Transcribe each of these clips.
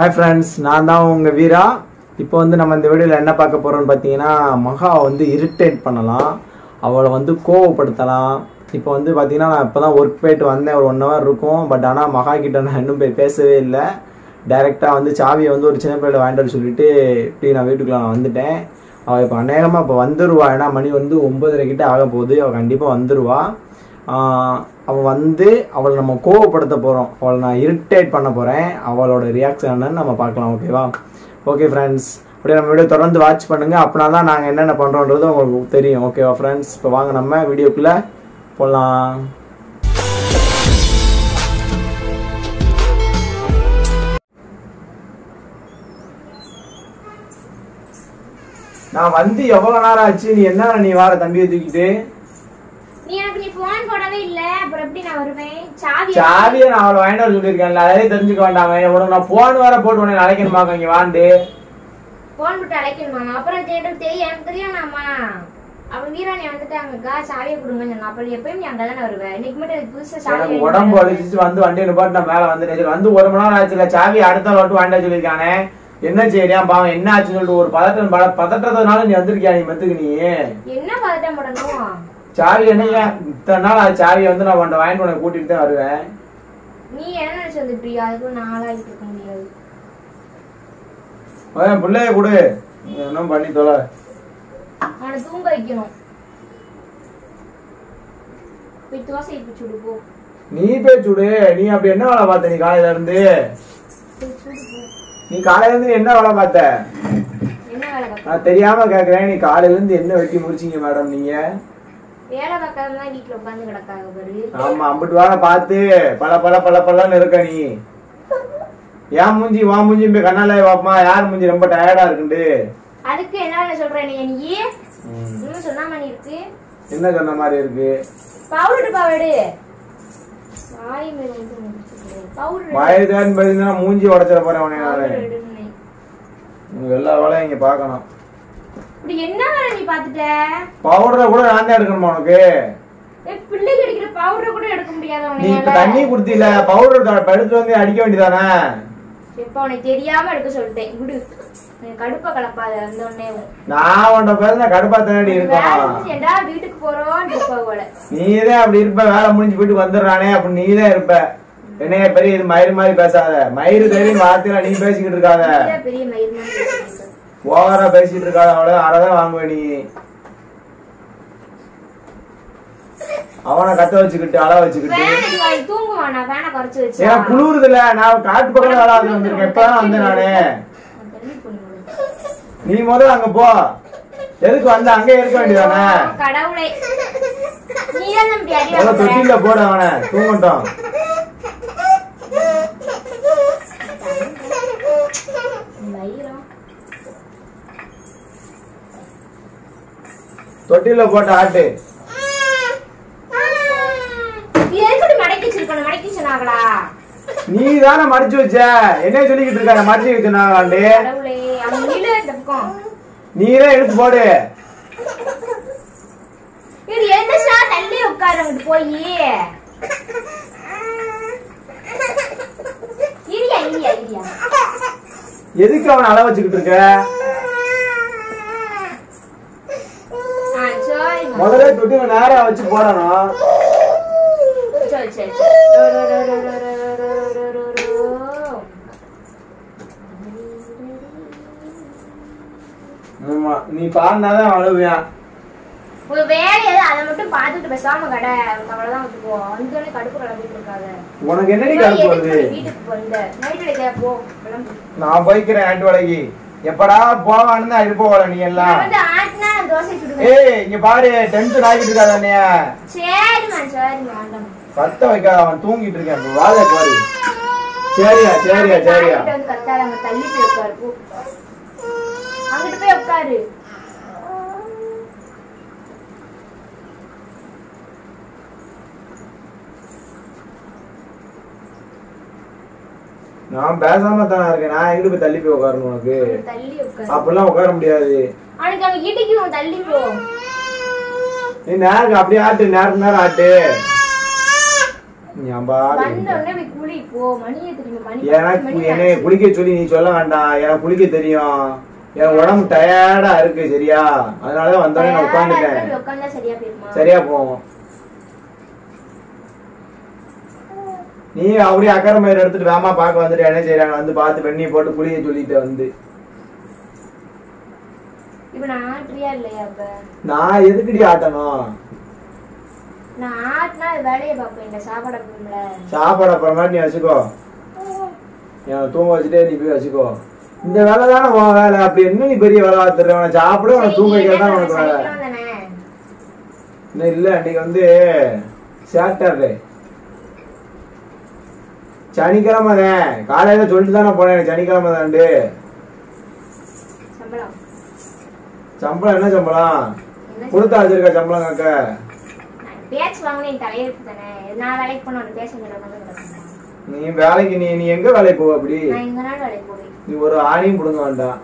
Hi friends நான் தான் உங்கள் வீரா. இப்போ வந்து நம்ம இந்த வீடியோவில் என்ன பார்க்க போகிறோம்னு பார்த்தீங்கன்னா மகா வந்து இரிட்டேட் பண்ணலாம். அவளை வந்து கோவப்படுத்தலாம். இப்போ வந்து பார்த்தீங்கன்னா நான் இப்போ தான் ஒர்க் போயிட்டு வந்தேன். ஒரு ஒன் ஹவர் இருக்கும். பட் ஆனால் மகா கிட்ட நான் இன்னும் போய் பேசவே இல்லை. டைரெக்டாக வந்து சாவியை வந்து ஒரு சின்ன பிள்ளை வாங்கிட்டு வர சொல்லிட்டு இப்படி நான் வீட்டுக்குள்ள நான் வந்துட்டேன். அவள் இப்போ அநேகமாக இப்போ வந்துடுவா ஏன்னா மணி வந்து ஒம்பதரை கிட்டே ஆக போகுது அவள் கண்டிப்பாக வந்துடுவா அவள் வந்து அவளை நம்ம கோவப்படுத்த போகிறோம் அவளை நான் இரிட்டேட் பண்ண போகிறேன் அவளோட ரியாக்ஷன் என்னன்னு நம்ம பார்க்கலாம் ஓகேவா ஓகே ஃப்ரெண்ட்ஸ் அப்படியே நம்ம வீடியோ தொடர்ந்து வாட்ச் பண்ணுங்க. அப்படின்னா தான் நாங்கள் என்னென்ன பண்ணுறோன்றது உங்களுக்கு தெரியும் ஓகேவா ஃப்ரெண்ட்ஸ் இப்போ வாங்க நம்ம வீடியோக்குள்ளே போகலாம் நான் வந்து எவ்வளோ நேரம் ஆச்சு நீ என்ன நீ வார தம்பியை தூக்கிட்டு? நீ எனக்கு நீ போன் போடவே இல்ல. அப்புறம் எப்படி நான் வருவேன்? சாவி சாவியை நான் அவளை வாங்கிட்டு வர சொல்லியிருக்கேன்ல அதே தெரிஞ்சுக்க வேண்டாமே? உனக்கு நான் போன் வேற போட்டு உடனே அழைக்கணுமாக்க இங்க வாண்டு. போன் போட்டு அழைக்கணுமா? அப்புறம் எனக்கு தெரியும் எனக்கு தெரியும் நாமா அவன் வீராணி வந்துட்டாங்கக்கா சாவியை கொடுங்கன்னு சொன்னா அப்ப நீ எப்பயும் நீ அங்கதானே வருவேன் இன்னைக்கு மட்டும் புதுசா சாவி உடம்பு. வலிச்சிச்சு வந்து வண்டி நிப்பாட்டு நான் மேல சரி, வந்து ஒரு மணி நேரம் ஆச்சுல சாவி அடுத்த லோட்டு வாங்கிட்டு சொல்லியிருக்கானே. என்ன செய்யறியா? பாவம் என்ன ஆச்சுன்னு சொல்லிட்டு ஒரு பதட்டம் பத- பதட்டத்தினால நீ வந்திருக்கியா? நீ மெத்துக்கு நீ. என்ன பதட்டம் போடணும்? சாவி என்ன இத்தனை நாள் ஆச்சு? சாவியை வந்து நான் உன்னை வாங்கிட்டு உனக்கு கூட்டிட்டு தான் வருவேன். நீ என்ன நினைச்சு வந்துட்டியா அதுக்கு நாளாகிட்டு இருக்க முடியாது. அவன் பிள்ளைய கொடு. என்ன பண்ணி தொலை. அவனை தூங்க வைக்கணும். போய் தோசை இப்ப சுடு போ. நீ போய் சுடு. நீ அப்படி என்ன வேலை பார்த்த நீ காலையில இருந்து? போய் சுடு போ. நீ காலையில இருந்து என்ன வேலை பார்த்த? என்ன வேலை பார்க்க நான் தெரியாம கேக்குறேன். நீ காலையில இருந்து என்ன வெட்டி முடிச்சீங்க மேடம் நீங்க? வேலை பார்க்காம தான் வீட்டுல உட்காந்து கிடக்காங்க பாரு. ஆமா அம்பிட்டு வேலை பார்த்து. பல பல பல பலன்னு இருக்க நீ. ஏன் மூஞ்சி வா மூஞ்சி போய் கண்ணால வாப்பமா யார் மூஞ்சி ரொம்ப டயர்டா இருக்குண்டு? அதுக்கு என்ன வேலை சொல்ற நீ நீ இன்னும் சொன்னாம நீ இருக்கு. என்ன சொன்ன மாதிரி இருக்கு? பவுடர் பவுடு வாய் மேல பவுடர் பதினா மூஞ்சி போறேன் பவுடர் எடுன்னு உனக்கு எல்லா வேலையும் இங்க பாக்கணும் இப்படி என்ன வேலை நீ பாத்துட்ட பவுடரை கூட நான் தான் எடுக்கணுமா உனக்கு? ஏய், பிள்ளைக்கு அடிக்கிற பவுடர் கூட எடுக்க முடியாத நீ இப்ப உனையால தண்ணி குடுத்தில பவுடர் எடுத்து வந்து அடிக்க வேண்டியதானே? இப்ப உனக்கு தெரியாம எடுக்க சொல்லிட்டேன். விடு. கடுப்ப கலப்பாத அந்த உடனே நான் உன்ட பேசுனா கடுப்பா தானடி இருக்கும் ஏண்டா வீட்டுக்கு போறோம் இருப்ப போல. நீதான் அப்படி இருப்ப. வேலை முடிஞ்சு வீட்டுக்கு வந்துடுறானே அப்படி நீதான் இருப்ப. என்னைய பெரிய இது மயிறு மாதிரி பேசாத. மயிறு தெரியும் வார்த்தையில நீ பேசிக்கிட்டு இருக்காத. பெரிய. ஓவரா பேசிட்டு இருக்காத அவள அறதான் வாங்குவ நீ. அவனை கத்த வச்சுக்கிட்டு அள வச்சுக்கிட்டு. வாங்கி தூங்குவான் நான் காட்டு பக்கம் வேலை வந்திருக்கேன். இப்பதான் வந்தேன் நானு. நீ முதல்ல அங்க போ. எதுக்கு வந்த? அங்கே இருக்க வேண்டியதானே? கடவுளே. தொட்டில போடு அவனை. தூங்கட்டும். தொட்டில போட்ட ஆட்டு. நீ தானே மடிச்சு வச்ச. என்ன சொல்லிக்கிட்டு இருக்க மடிச்சு வச்சுனாண்டி நீரே எடுத்து போடு. தள்ளி உட்காரு போய். எதுக்கு அவனை வச்சுக்கிட்டு இருக்க? முதல்ல துட்டு நேரா வச்சு போறானா ஆமா நீ பாடினாதான் அழுவேன் ஒரு வேலையை அதை மட்டும் பார்த்துட்டு பேசாம கடை அவ்வளவுதான் விட்டுக்குவோம் அங்கே கடுப்பு கிளம்பிட்டு இருக்காங்க உனக்கு என்னடி கடுப்பு வருது? வீட்டுக்கு போறீங்க நைட் போ நான் போய்க்கிறேன் ஆட்டு வடகி எப்படா போவான்னு தான் இருப்போல நீ எல்லாம். ஏய் இங்க பாரு டென்ஷன் ஆகிட்டு இருக்காத வேண்டாம் கத்த வைக்காத அவன் தூங்கிட்டு இருக்கேன். வாழை பாரு. சரியா சரியா சரியா. அங்கிட்ட போய் உட்காரு போ அங்கிட்டு போய் உட்காரு நான் பேசாம தானே இருக்கேன். நான் எங்கிட்டு போய் தள்ளி போய் உட்காரணும் உனக்கு? அப்பெல்லாம் உட்கார. முடியாது. நீ நேரம் அப்படியே ஆட்டு நேரம் நேரம் ஆட்டு. எனக்கு மணி என்னை ஆச்சு. குளிக்க சொல்லி நீ சொல்ல வேண்டாம். எனக்கு குளிக்க தெரியும். என் உடம்பு டயர்டா இருக்கு சரியா? அதனாலதான் வந்தோடனே நான் உட்காந்துட்டேன். சரியா போயிருமா சரியா போகும் நீ அப்படியே அக்கறை மயிர் எடுத்துட்டு வேமா பார்க்க வந்துட்டு என்ன செய்யறாங்க வந்து பார்த்து வெண்ணி போட்டு குளிக்க சொல்லிட்டு வந்து. நான் எதுக்குடி ஆட்டணும்? சாப்பாடு அப்புறமா நீ வச்சுக்கோ. என் தூங்க வச்சுட்டே நீ போய் வச்சுக்கோ. இந்த வேலை தானே உன் வேலை அப்படி என்ன நீ பெரிய வேலை பார்த்துட்டு உன சாப்பிட உன தூங்க வைக்கிறது தான் உனக்கு வேலை. இல்ல இன்னைக்கு வந்து சாட்டர்டே. சனிக்கிழமை தான் காலையில சொல்லிட்டு தானே போனேன். சனிக்கிழமை தான்டு சம்பளம். என்ன சம்பளம்? கொடுத்தா வச்சிருக்க சம்பளம் காக்க நீ வேலைக்கு நீ நீ எங்க வேலைக்கு போவ அப்படி? நீ ஒரு ஆணியும் புடுங்க வேண்டாம்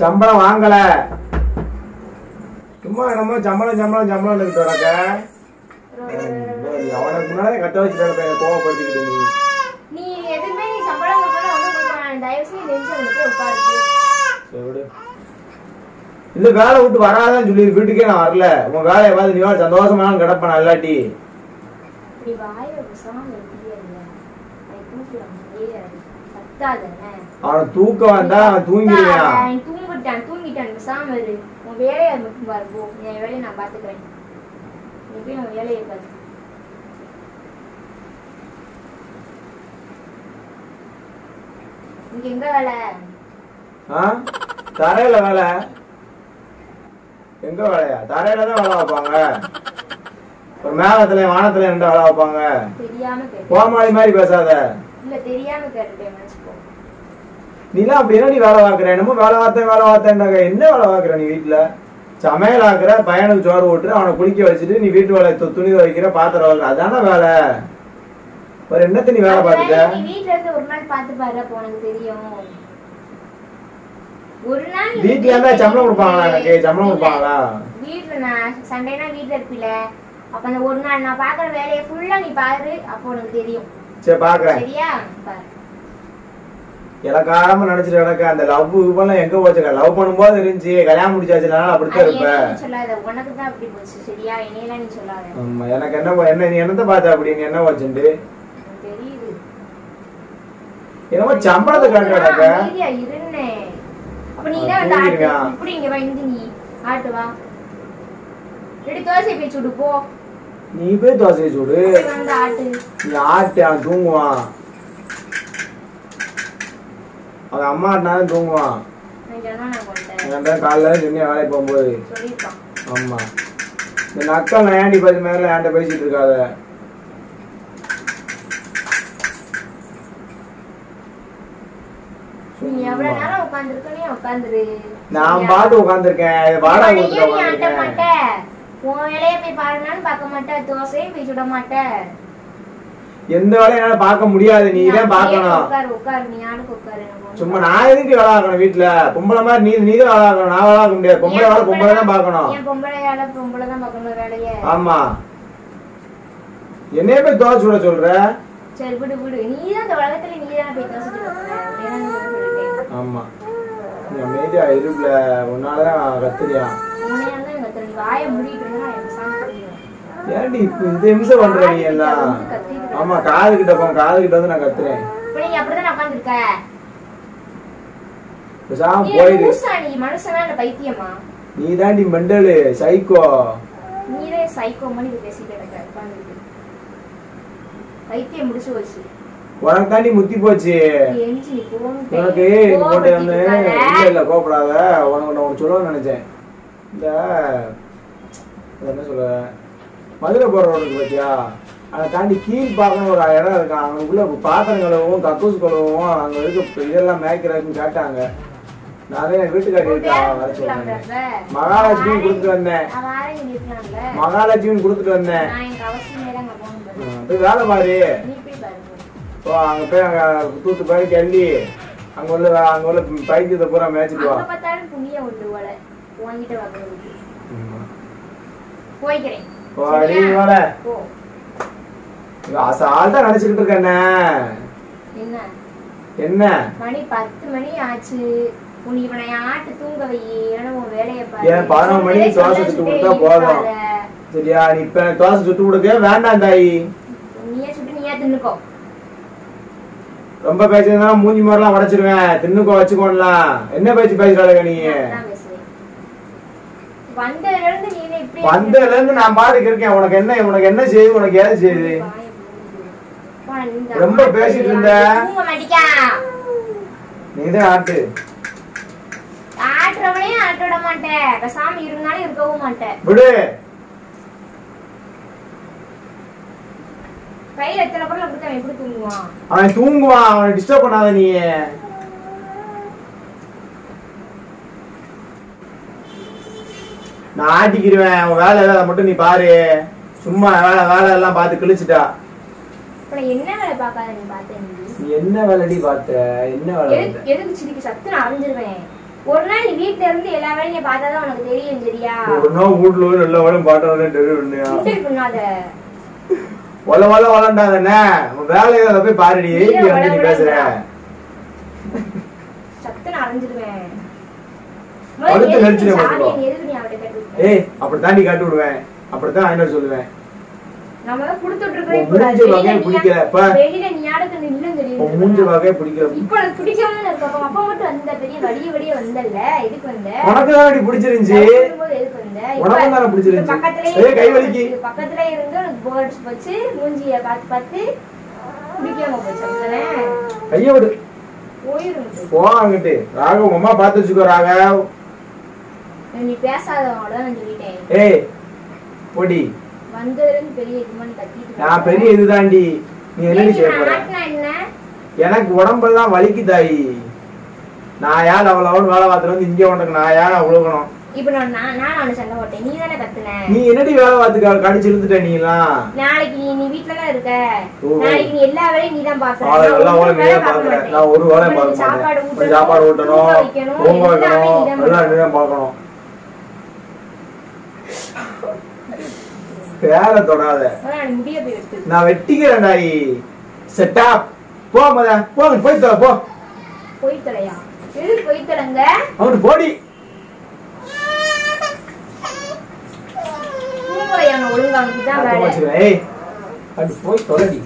சம்பளம் வாங்கல. சும்மா நம்ம சம்பளம் சம்பளம் சம்பளம் வரக்க. அவனுக்கு முன்னாலே கட்ட வச்சுட்டு கோவப்படுத்திக்கிட்டு நீ எதுவுமே நீ சம்பளம் கொடுக்கணும் ஒன்றும் கொடுக்கணும் தயவு செய்து நெஞ்சு உட்காரு சரி இல்ல வேலை விட்டு வராதான்னு சொல்லி வீட்டுக்கே நான் வரல உன் வேலையை பார்த்து நீ வாட்டு கிடப்பான கிடப்பேன் இல்லாட்டி அவன் வாயை தூக்கம் வந்தா அவன் தூங்கிடுவான் தூங்கிட்டான் தூங்கிட்டான் பேசாம இரு உன் வேலையை மட்டும் பாரு போ என் வேலையை நான் பாத்துக்கிறேன் போய் உன் வேலையை பாரு இங்க எங்க வேலை? ஆ? தரையில வேலை. எங்க வேலையா? தரையில தான் வேலை வைப்பாங்க ஒரு மேகத்துல வானத்துல ரெண்டு வேலை வைப்பாங்க கோமாளி மாதிரி பேசாத. இல்ல தெரியாம கேட்டுட்டேன் நீலாம் அப்படி என்ன நீ வேலை பார்க்குற? என்னமோ வேலை பார்த்தேன் வேலை பார்த்தேன்னாங்க என்ன வேலை பார்க்குற நீ வீட்டுல சமையல் ஆக்குற பையனுக்கு சோறு ஓட்டுற அவனை குளிக்க வச்சுட்டு நீ வீட்டு வேலை துணி துவைக்கிற பாத்திரம் வளர்க்குற அதானே வேலை. ஒரு என்னத்த நீ வேலை பார்த்துட்ட? வீட்ல இருந்து ஒரு நாள் பாத்து பாரு அப்போ உனக்கு தெரியும். ஒரு நாள் நீ வீட்டுல இருந்தா சம்பளம் கொடுப்பாங்களா எனக்கு? சம்பளம். கொடுப்பாங்களா? வீட்ல நான் சண்டேனா வீட்ல இருப்பில அப்ப அந்த ஒரு நாள் நான் பாக்குற வேலையை ஃபுல்லா நீ பாரு அப்போ உனக்கு தெரியும். சரி பாக்குறேன் சரியா? பாரு. இலக்காரமா நினைச்சிட்டு கிடக்க. அந்த லவ் இப்பெல்லாம் எங்க போச்சு லவ் பண்ணும்போது இருந்துச்சு. கல்யாணம் முடிச்சாச்சுனால அப்படித்தான் இருப்ப. ஆமா, எனக்கு என்ன என்ன நீ என்னத்த பார்த்த அப்படி? நீ என்ன தெரியுது. என்னமோ சம்பளத்தை அப்ப நீ தூங்கிருக்கான். இப்படி இங்க வந்து நீ. ஆட்டு வா. ரெடி தோசை போய் சுடு போ. நீ போய் தோசையை சூடு. போய் வந்து ஆட்டு. நீ ஆட்டு அவன் தூங்குவான். அவன் அம்மா தூங்குவான். நான் கொண்டேன் என்கிட்ட காலைல சொன்னியா வேலைக்கு போகும்போது. ஆமா. இந்த நக்கல் ஏண்டி பத்தி மேல ஏன்ட்ட பேசிட்டு இருக்காத? நான் பாட்டு உட்காந்துருக்கேன் வாடகை கொடுத்துட்டு உட்காந்துருக்கேன் உன் வேலையை போய் பாருனாலும் பார்க்க மாட்ட. தோசையும் போய் சுட மாட்ட. எந்த வேலையும் என்னால பார்க்க முடியாது. நீ தான் பார்க்கணும். சும்மா நான் எதுக்கு வேலை பார்க்கணும் வீட்டுல பொம்பளை மாதிரி நீ நீ தான் வேலை பார்க்கணும். நான் வேலை பார்க்க முடியாது. பொம்பளை வேலை பொம்பளை தான் பார்க்கணும். ஆமா. என்னைய போய் தோசை சுட சொல்ற? விடு சொல்லிட்டேன் ஆமா. நீ அமைதியா இருப்புல. உன்னாலதான் கத்துறியா வாயை மூடிட்டு ஏன்டி இப்ப இந்த நிமிஷம் பண்ற நீ எல்லாம்? ஆமா காது கிட்ட போ காது கிட்ட வந்து நான் கத்துறேன். இப்ப நீ அப்படிதான் உட்காந்துருக்க பேசாம நீ போயிடு நீ மனுஷனா இல்ல பைத்தியமா? நீ தாண்டி மெண்டலு சைக்கோ நீரே சைக்கோ மாதிரி பேசிட்டு கிடக்க உட்காந்துருக்கு பைத்தியம் முடிச்சு வச்சு உனக்கு தாண்டி முத்தி போச்சு. உனக்கு போட்டு வந்து இல்ல இல்ல கோபப்படாத உனக்கு நான் ஒன்று சொல்லணும்னு நினைச்சேன். இந்த என்ன சொல்ல மதுரை போற ரோடுக்கு பாத்தியா? அதை தாண்டி கீழ் பார்க்கணும் ஒரு இடம் இருக்கான் அங்கக்குள்ள பாத்திரம் கழுவும் கக்கூஸ் கழுவும் அங்க இருக்க இதெல்லாம் மேய்க்கிறதுன்னு கேட்டாங்க. நானே என் வீட்டுக்காரி இருக்கா வர சொல்றேன் மகாலட்சுமி கொடுத்துட்டு வந்தேன். மகாலட்சுமி கொடுத்துட்டு வந்தேன். போய் வேலை பாரு. ஓ அங்க போய் அங்க தூத்து போய் கள்ளி அங்க உள்ள அங்க உள்ள பைத்தியத்தை பூரா மேய்ச்சிட்டு வா. போய்க்கிறேன். ஓ அடி சரியா? வேலை போ. அசால்ட்டா நினைச்சுக்கிட்டு இருக்க என்ன? என்ன? மணி பத்து மணி ஆச்சு. உனக்கு இவனை ஆட்டு தூங்க வை? இல்லைன்னா உன் வேலையை ஏன் பதினொரு மணிக்கு தோசை சுட்டு கொடுத்தா போதும். சரியா நீ இப்ப தோசை சுட்டு கொடுக்க வேண்டாம் தாயி. நீயே சுட்டு நீயே தின்னுக்கோ. ரொம்ப பேசுறதுனா மூஞ்சி மாதிரிலாம் உடைச்சிருவேன் தின்னுக்கோ வச்சுக்கோலாம் என்ன பேச்சு பேசுறாளுங்க நீ? வந்ததுல இருந்து நான் பாட்டுக்கு இருக்கேன். உனக்கு என்ன உனக்கு என்ன செய்யுது உனக்கு ஏது செய்யுது ரொம்ப பேசிட்டு இருந்த. நீதான் ஆட்டு. ஆட்டுறவனையும் ஆட்ட விட மாட்டேன் பேசாம இருந்தாலும் இருக்கவும் மாட்டேன் விடு. கையில எத்தனை பொருள் கொடுத்தா எப்படி தூங்குவான்? அவன் தூங்குவான். அவனை டிஸ்டர்ப் பண்ணாத நீ நான் ஆட்டிக்கிருவேன் அவன் வேலை ஏதாவது மட்டும் நீ பாரு. சும்மா வேலை வேலை எல்லாம் பார்த்து கிழிச்சிட்டா. என்ன வேலை பார்க்காத நீ நீ என்ன வேலைடி பார்த்த? என்ன வேலை எதுக்கு பார்த்த சிரிக்கு சத்து நான் அறிஞ்சிருவேன் ஒரு நாள் நீ வீட்ல இருந்து எல்லா வேலையும் பார்த்தாதான் உனக்கு தெரியும் சரியா? ஒரு நாள் வீட்டுல எல்லா வேலையும் பாட்டோட கிண்டல் பண்ணாத. ஒல ஒல ஒலண்டாதானே உன் வேலையை அதை போய் பாருடி நீ வந்து நீ ஒல பேசுற. சத்து நான் அறிஞ்சிருவேன் அடுத்து நெரிச்சிட ஏய் அப்படித்தான் நீ காட்டி விடுவேன் அப்படித்தான் ஆயினர் சொல்லுவேன். நம்ம கொடுத்துட்டு கூடாது மூஞ்சி வகையை பிடிக்கல, அப்ப? வெளியில நீ யாருக்கு நில்லும் உன் மூஞ்சி தெரியும் வகையை பிடிக்கல. இப்போ எனக்கு பிடிக்காம தான் இருக்கு. அப்ப அப்பா மட்டும் வந்த பெரிய வடிய வடிய வந்தல்ல. எதுக்கு வந்த? உனக்கு தான் பிடிச்சிருந்துச்சு. நான் சொல்லும்போது எதுக்கு வந்த? இப்ப- உனக்கும் தானே பிடிச்சிருந்துச்சு. இப்ப பக்கத்துலயே ஏய், கை வலிக்கு. இது பக்கத்துல இருந்து போர்ட்ஸ் வச்சு மூஞ்சிய பார்த்து பார்த்து பிடிக்காம போச்சு. அப்படிதானே கைய விடு. போயிரும். போ அங்கிட்டு. ராகவ் உங்க அம்மா பார்த்து வச்சுக்கோ ராகவ். நீ பேசாதவங்களோட நான் சொல்லிட்டேன். ஏய் பொடி. வந்ததுல பெரிய இதுமான்னு கத்திட்டு நான் பெரிய இதுதாண்டி நீ என்னடி செய்ய போற? எனக்கு உடம்பெல்லாம் வலிக்குதாயி நான் ஏன் அவள் அவன் வேலை பார்த்துட்டு வந்து இங்கே உனக்கு நான் ஏன் உழுகணும்? இப்ப நான் நான் அவனை சண்டை போட்டேன். நீ தானே கத்துன? நீ என்னடி வேலை பார்த்துக்க கடிச்சு இழுத்துட்ட நீ எல்லாம்? நாளைக்கு நீ நீ வீட்ல தான் இருக்க. நாளைக்கு நீ எல்லா வேலையும் நீ தான் பாக்குற நான் எல்லாம் ஒரு வேலை நீ தான் பாக்குற. நான் ஒரு வேலையும் பார்க்க மாட்டேன். சாப்பாடு ஊட்டணும் தூங்க வைக்கணும், எல்லாமே நீ. தான் பார்க்கணும். பேர தொடாத. நான் வெட்டிக்கிறேன் டாய் செட்டா போ மத. போ போய் தொலை போ. போய் தொலையா எது போய் தொலைங்க அவனு போடி. போய் தொலைடி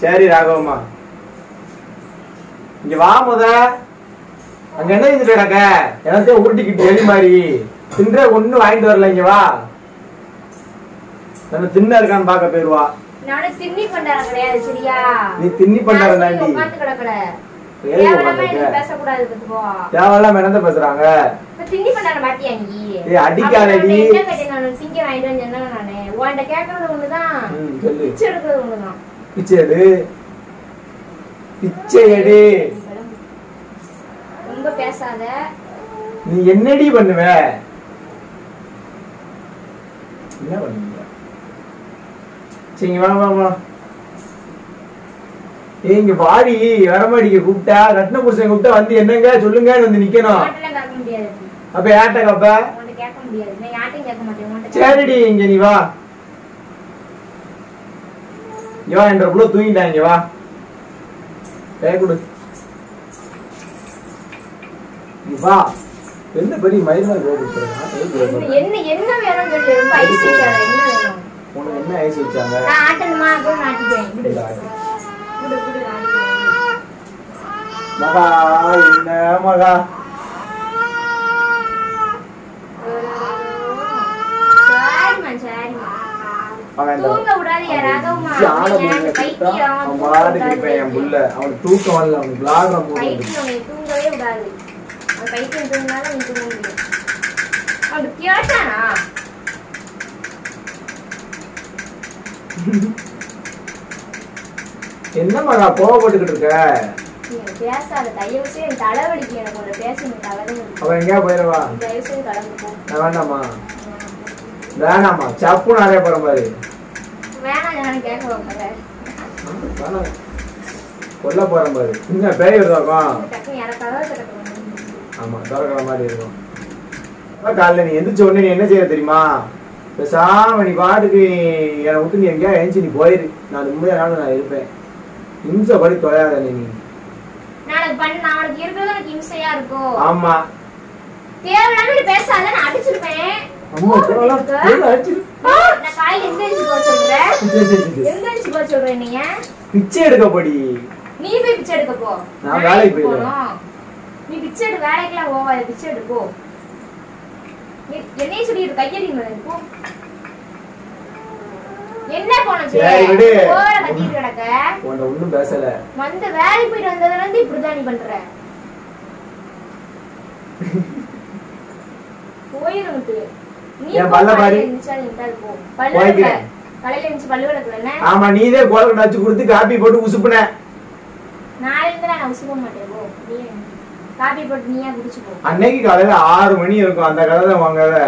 சரி ராகவம்மா. இங்க வா முத. அங்க என்ன செஞ்சுட்டு கிடக்க? எல்லாத்தையும் உருட்டிக்கிட்டு எலி மாதிரி. தின்ற ஒண்ணு வாங்கிட்டு வரல இங்க வா. நம்ம தின்ன இருக்கான்னு பாக்க போயிருவா. நீ தின்னி பண்டாரம் தாண்டி. தேவையில்லாம என்னத்த பேசுறாங்க? அடிக்காதடி. சொல்லு. பிச்சையடி. ரொம்ப பேசாத. நீ என்னடி பண்ணுவ? என்ன பண்ணுவ? சரி வா வா வா. இங்க வாடி வரமாடிக்க கூப்பிட்டா ரத்ன புருஷன் கூப்பிட்டா வந்து என்னங்க? சொல்லுங்க வந்து நிக்கணும். அப்ப யார்ட்ட கப்ப சரிடி இங்க நீ வா. இவா என்ற கூட தூங்கிட்டாங்க வா. கை கொடு. வா. என்ன பெரிய மயிர் கோபப்படுறா என்ன ஐஸ் என்ன வேணும்? உனக்கு என்ன ஐஸ் வச்சாங்க? நான் ஆட்டணுமா? விடு. விடு விடு மகா என்ன மகா? அவன் இந்த அவன் பாட்டுக்கு என் புள்ள அவனுக்கு தூக்கம் வரல அவனுக்கு விளாடுறான் போது தூங்கவே விடாது அவன் பைத்தியம் தூங்கினாலும் நீ தூங்க முடியும் அவனுக்கு கேட்டானா என்ன மகா கோவப்பட்டுக்கிட்டு இருக்க? நீ பேசாத தயவு செய்து என் தலைவலிக்கு எனக்கு உன்னை பேச நீ தலைவலி அவன் எங்கேயா போயிடவா தயவு செய்து போ. வேண்டாமா வேணாமா சப்பு நிறைய போற பாரு கொல்ல போறேன் பாரு இன்னும் பேய் இருக்கும் ஆமா திறக்கிற மாதிரி இருக்கும். காலைல நீ எந்திரிச்ச உடனே நீ என்ன செய்ய தெரியுமா? பேசாம நீ பாட்டுக்கு என்னை விட்டு நீ எங்கேயா எழுந்துச்சு நீ போயிரு. நான் நிம்மதியா நான் இருப்பேன். இம்சை படி தொலையாத நீ. ஆமா. இப்படி பேசாத நான் அடிச்சிருப்பேன். பிச்சை எடுக்க படி நீ போய் பிச்சை எடுக்க போ. நான் வேலைக்கு. போகணும். நீ பிச்சை எடு வேலைக்கெல்லாம் போவாத பிச்சை எடு போ. என்னையும் சொல்லிட்டு கையடி மேல போ. என்ன போனச்சு. போற கத்திட்டு கிடக்க. உன்னை ஒண்ணும் பேசல. வந்து வேலைக்கு போயிட்டு வந்ததுல இருந்து இப்படிதான் நீ பண்ற. நீ என் பல்ல பாரு. ஆமா நீதே குழம்பு வச்சு கொடுத்து காப்பி போட்டு உசுப்புன. அன்னைக்கு காலையில ஆறு மணி இருக்கும் அந்த கதை தான் மாட்டியா?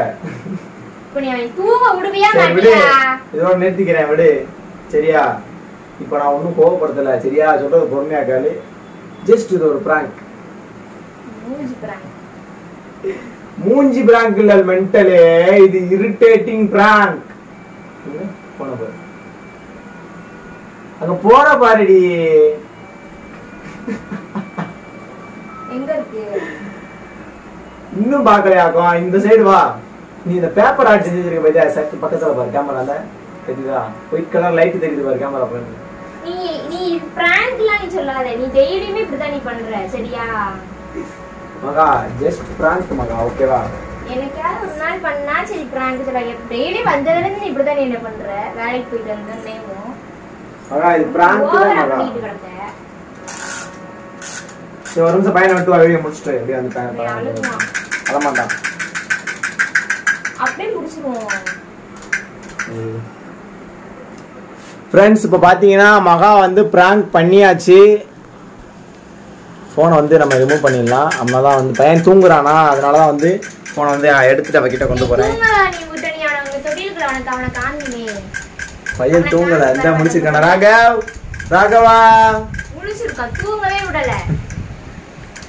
இதோட நிறுத்திக்கிறேன் விடு. சரியா? இப்ப நான் ஒண்ணும் கோவப்படுத்தல சரியா? சொல்றது பொறுமையா கேளு. ஜஸ்ட் இது ஒரு பிராங்க் மூஞ்சி பிராங்க் இல்ல மென்டலே இது இரிட்டேட்டிங் பிராங்க் போன பாரு. அங்க போன பாருடி. எங்க இருக்கு? இன்னும் பாக்கலையாக்கும் இந்த சைடு வா. நீ இந்த பேப்பர் ஆர்ட் செஞ்சிருக்க பத்தியா? சட்டு பக்கத்துல பாரு கேமரால தெரியுதா? ஒயிட் கலர் லைட் தெரியுது பாரு கேமரா பாரு நீ நீ பிராங்க்லாம் நீ சொல்லாத. நீ டெய்லியுமே இப்படிதான் நீ பண்ற சரியா? மகா ஜஸ்ட் பிராங்க் மகா ஓகேவா எனக்காவது ஒரு நாள் பண்ணா சரி பிராங்க் டெய்லி வந்ததுல இருந்து நீ இப்படிதான் நீ என்ன பண்ற? வேலைக்கு போயிட்டு வந்தேன்னும் மகா இது பிராங்க் தான் மகா. சரி ஒரு நிமிஷம் பையனை விட்டு வா வீடியோ முடிச்சுட்டு அப்படியே வந்து நீ அழுகுவான் வரமாட்டான் அப்படியே முடிச்சிருவோம். ஃப்ரெண்ட்ஸ் இப்போ பார்த்தீங்கன்னா மகா வந்து ப்ராங்க் பண்ணியாச்சு. ஃபோனை வந்து நம்ம ரிமூவ் பண்ணிடலாம். நம்ம தான் வந்து பையன் தூங்குறானா அதனால தான் வந்து ஃபோனை வந்து எடுத்துட்டு அவகிட்ட கொண்டு போகிறேன் பையன் தூங்கல. இந்த முடிச்சிருக்கான ராகவ் ராகவா. முழிச்சிருக்கா தூங்கவே விடல.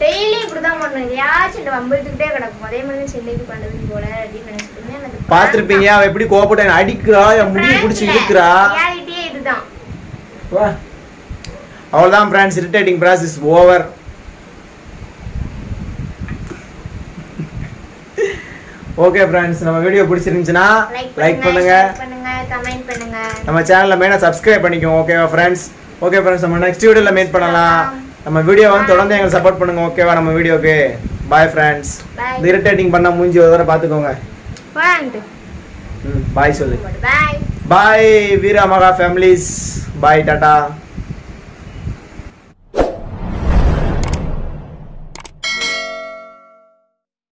டெய்லி இப்படிதான் பண்ணும் எதையாச்சும் வம்பிழுத்துக்கிட்டே கிடக்கும். அதே மாதிரி சென்னைக்கு பண்றது போல அப்படின்னு நினைச்சிட்டு இருந்தேன். எனக்கு பார்த்துருப்பீங்க? அவ எப்படி கோபப்பட்ட அடிக்கிறா? என் முடியை பிடிச்சி இழுக்கிறா? இதுதான். அவ்வளவுதான் friends irritating process over okay friends நம்ம வீடியோ பிடிச்சிருந்துச்சுன்னா லைக் பண்ணுங்க நம்ம சேனலை மெயினாக சப்ஸ்கிரைப் பண்ணிக்கோங்க ஓகேவா ஃப்ரெண்ட்ஸ் ஓகே ஃப்ரெண்ட்ஸ் நம்ம நெக்ஸ்ட் வீடியோவில் மீட் பண்ணலாம். நம்ம வீடியோ வந்து தொடர்ந்து எங்களுக்கு சப்போர்ட் பண்ணுங்க ஓகேவா நம்ம வீடியோக்கு பாய் ஃப்ரெண்ட்ஸ் இரிட்டேட்டிங் பண்ண மூஞ்சி ஒரு தடவை பார்த்துக்கோங்க. ம் பாய் சொல்லு. பாய் வீரா மகா ஃபேமிலிஸ் பாய் டாடா.